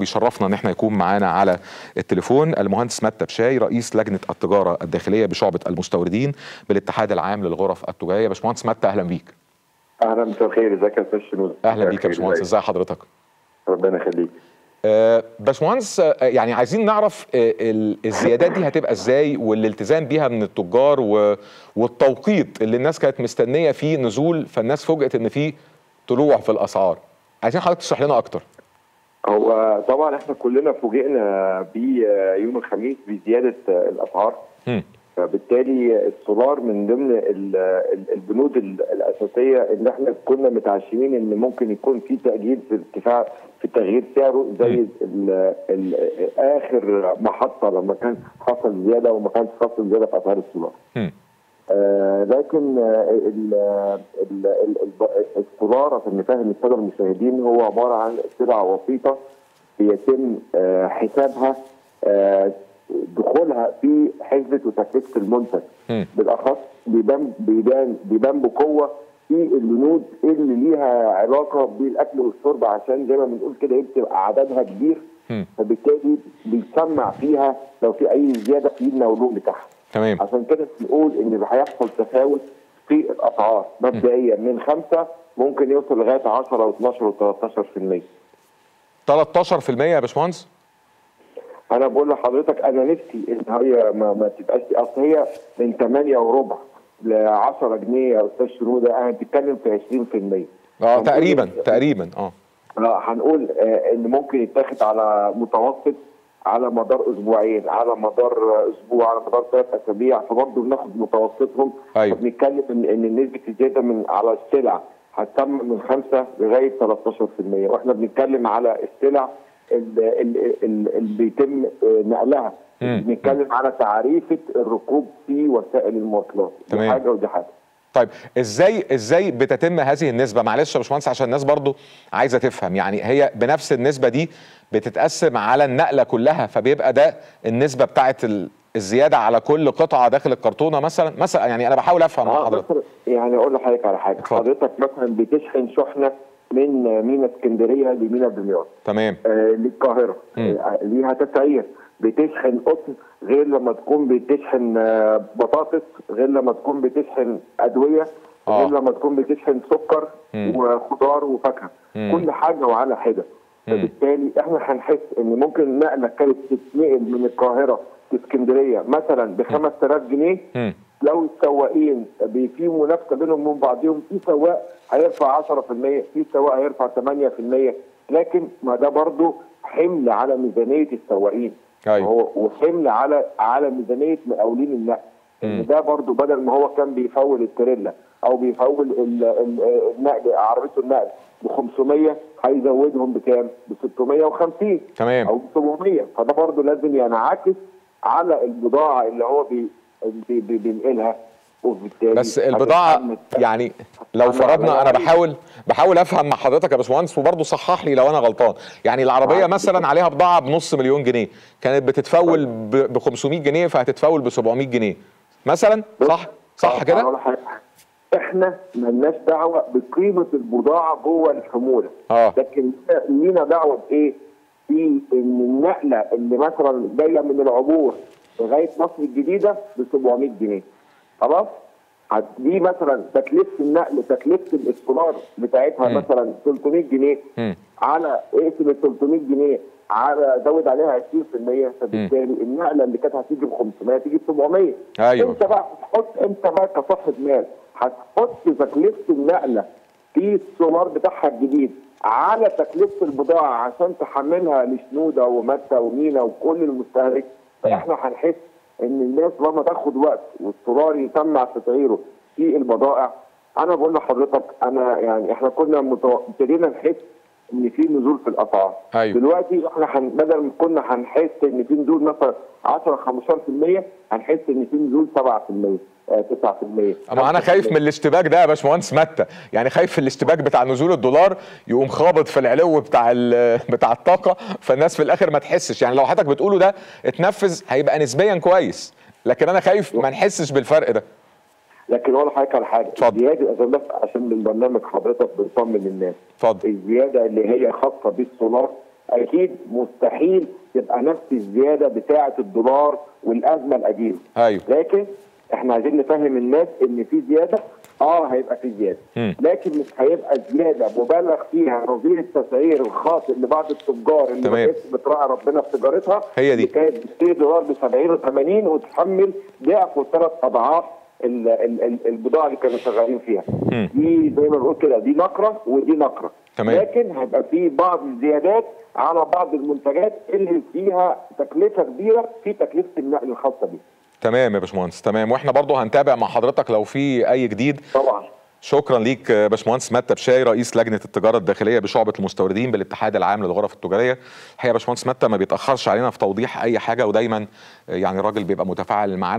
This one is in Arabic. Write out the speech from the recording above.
بيشرفنا إن إحنا يكون معانا على التليفون المهندس متى بشاي رئيس لجنة التجارة الداخلية بشعبة المستوردين بالاتحاد العام للغرف التجارية. باشمهندس متى أهلا بيك. أهلا مساء الخير إزيك يا أستاذ أهلا بيك يا باشمهندس. ازي حضرتك؟ ربنا يخليك. آه، باشمهندس آه، يعني عايزين نعرف آه، ال- الزيادات دي هتبقى إزاي والالتزام بيها من التجار والتوقيت اللي الناس كانت مستنية فيه نزول فالناس فوجئت إن فيه طلوع في الأسعار. عايزين حضرتك تشرح لنا أكتر. هو طبعا إحنا كلنا فوجئنا بيوم الخميس بزيادة الأسعار. فبالتالي السولار من ضمن ال- ال- البنود ال- الأساسية اللي إحنا كنا متعشمين إن ممكن يكون في تاجيل في ارتفاع في تغيير سعره زي ال ال آخر محطة لما كان حصل زيادة وما كانش حصل زيادة في أسعار السولار. لكن ال- ال- ال- ال- السولار عشان نفهم الساده المشاهدين هو عبارة عن سلعة وسيطة بيتم آه حسابها آه دخولها في حسبه وتكلفة المنتج. بالأخص بيبان بيبان بيبان بقوة في البنود اللي ليها علاقة بالأكل والشرب عشان زي ما بنقول كده إيه بتبقى عددها كبير. فبالتالي بيسمع فيها لو في أي زيادة في المولود بتاعها تمام. عشان كده بنقول إن هيحصل تفاوت في الأسعار. مبدئيا من خمسة ممكن يوصل لغاية 10 و12 و13% 13% يا باشمهندس؟ أنا بقول لحضرتك أنا نفسي إن هي ما, ما تبقاش أصل هي من 8 وربع ل 10 جنيه يا أستاذ شنودة. أنا بتتكلم في 20% آه تقريبا تقريبا آه. لا هنقول آه، إن ممكن يتاخد على متوسط على مدار أسبوعين على مدار أسبوع على مدار ثلاث أسابيع فبرضه بناخد متوسطهم أيوة. فبنتكلم ان إن نسبه الزيادة من على السلع هتتم من 5 لغاية 13% وإحنا بنتكلم على السلع اللي, بيتم نقلها. بنتكلم على تعريفة الركوب في وسائل المواصلات دي. حاجة ودي حاجة طيب إزاي إزاي بتتم هذه النسبة؟ معلش يا باشمهندس عشان الناس برضو عايزة تفهم. يعني هي بنفس النسبة دي بتتقسم على النقلة كلها فبيبقى ده النسبة بتاعت ال- الزيادة على كل قطعة داخل الكرتونة مثلا مثلا يعني أنا بحاول أفهم مع آه حضرتك. يعني أقول لحضرتك على حاجة. اتفضل. حضرتك مثلا بتشحن شحنة من مينا اسكندرية لمينا دمياط. تمام. آه للقاهرة. آه ليها تسعير. بتشحن قطن غير لما تكون بتشحن آه بطاطس غير لما تكون بتشحن أدوية آه. غير لما تكون بتشحن سكر مم. وخضار وفاكهة. كل حاجة وعلى حدة. فبالتالي إحنا هنحس إن ممكن نقلة كانت تتنقل من القاهرة لإسكندرية مثلا ب 5000 جنيه مم. لو السواقين في منافسة بينهم وبين بعضهم في سواق هيرفع 10% في سواق هيرفع 8% لكن ما ده برضه حمل على ميزانية السواقين وهو وحمل على على ميزانية مقاولين النقل. إن ده برضه بدل ما هو كان بيفول التريلا أو بيفول ال- ال- النقل عربيته النقل ب 500 هيزودهم بكام؟ ب 650 تمام. أو ب 700 فده برضه لازم ينعكس على البضاعة اللي هو بي بي- بي- بينقلها وبالتالي بس البضاعة يعني لو فرضنا أنا. بحاول بحاول أفهم مع حضرتك يا باشمهندس وبرضه صحح لي لو أنا غلطان. يعني العربية. مثلا عليها بضاعة بنص مليون جنيه كانت بتتفول ب 500 جنيه فهتتفول ب 700 جنيه. مثلا؟ صح؟ صح آه، كده. إحنا ملناش دعوة بقيمة البضاعة جوه الحمولة. آه. لكن لينا دعوة بإيه؟ في إن النقلة اللي مثلا جاية من العبور لغاية مصر الجديدة ب 700 جنيه. خلاص؟ دي مثلا تكلفة النقل تكلفة الاسطوانه بتاعتها مم. مثلا 300 جنيه مم. على اقسم ال 300 جنيه على زود عليها 20% فبالتالي النقلة اللي كانت هتيجي ب 500 تيجي ب 700 أيوة. انت بقى هتحط انت بقى كصاحب مال هتحط تكلفة النقلة في السولار بتاعها الجديد على تكلفة البضاعة عشان تحملها لشنودة ومتى ومينا وكل المستهلك فإحنا هنحس إن الناس لما تاخد وقت والسولار يسمع تسعيره في البضائع أنا بقول لحضرتك أنا يعني إحنا كنا متو- ابتدينا نحس إن في نزول في الأسعار أيوة. دلوقتي إحنا حن... بدل ما كنا هنحس إن في نزول مثلا 10 15% هنحس إن في نزول 7% آه، 9% أما أنا خايف من الاشتباك ده يا باشمهندس متى؟ يعني خايف في الاشتباك بتاع نزول الدولار يقوم خابط في العلو بتاع بتاع الطاقة فالناس في الآخر ما تحسش. يعني لو حضرتك بتقوله ده اتنفذ هيبقى نسبيا كويس لكن أنا خايف ما نحسش بالفرق ده. لكن أقول لحضرتك على حاجة. الزياده عشان من برنامج حضرتك بنطمن الناس اتفضل. الزيادة اللي هي خاصة بالسولار أكيد مستحيل تبقى نفس الزيادة بتاعة الدولار والأزمة القديمة. أيوه. لكن إحنا عايزين نفهم الناس ان في زيادة آه هيبقى في زيادة. لكن مش هيبقى زيادة مبالغ فيها نظير التسعير الخاطئ لبعض التجار اللي. ما كانتش بتراعي ربنا في تجارتها هي دي. اللي كانت بتشتري دولار ب 70 و80 وتحمل ضعف وثلاث أضعاف ال- ال- ال- البضاعة اللي كانوا شغالين فيها. دي زي ما بنقول كده دي نقرة ودي نقرة تمام. لكن هيبقى في بعض الزيادات على بعض المنتجات اللي فيها تكلفة كبيرة في تكلفة النقل الخاصة بيها تمام يا باشمهندس تمام. وإحنا برضو هنتابع مع حضرتك لو في أي جديد. طبعا. شكرا ليك باشمهندس مات بشاي رئيس لجنة التجارة الداخلية بشعبة المستوردين بالاتحاد العام للغرف التجارية. الحقيقة باشمهندس مات ما بيتأخرش علينا في توضيح أي حاجة ودايما يعني راجل بيبقى متفاعل معانا